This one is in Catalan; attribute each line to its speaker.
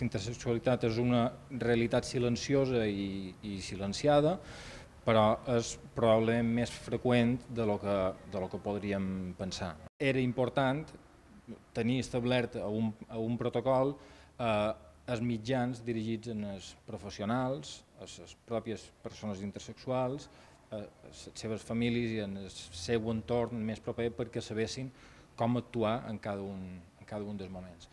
Speaker 1: l'intersexualitat és una realitat silenciosa i, i silenciada, però és probablement més freqüent de lo, que, de lo que podríem pensar. Era important tenir establert a un, a un protocol eh, els mitjans dirigits en els professionals, a les pròpies persones intersexuals, a les seves famílies i en el seu entorn més proper perquè sabessin com actuar en cada un, en cada un dels moments.